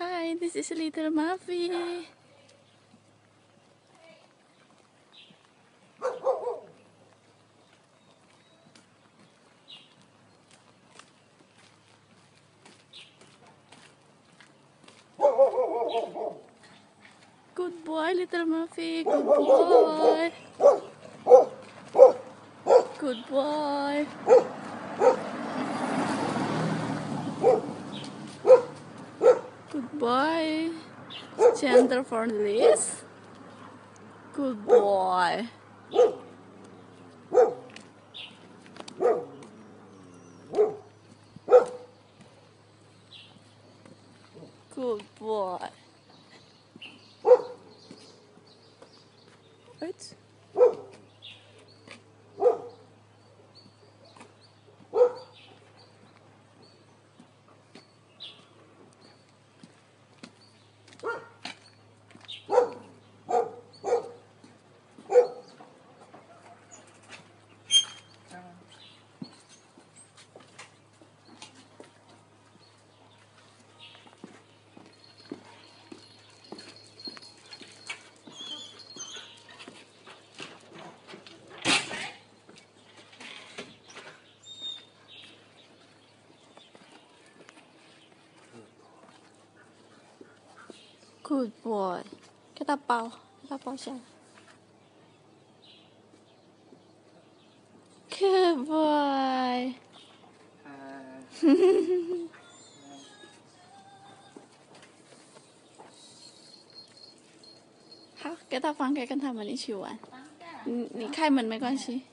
Hi, this is little Muffy. Good boy, little Muffy. Good boy. Good boy. Good boy. Gentle for this. Good boy. Good boy. Wait. Good boy，给他抱，给他抱来。Good boy。好，给他放开，跟他们一起玩。你你开门没关系。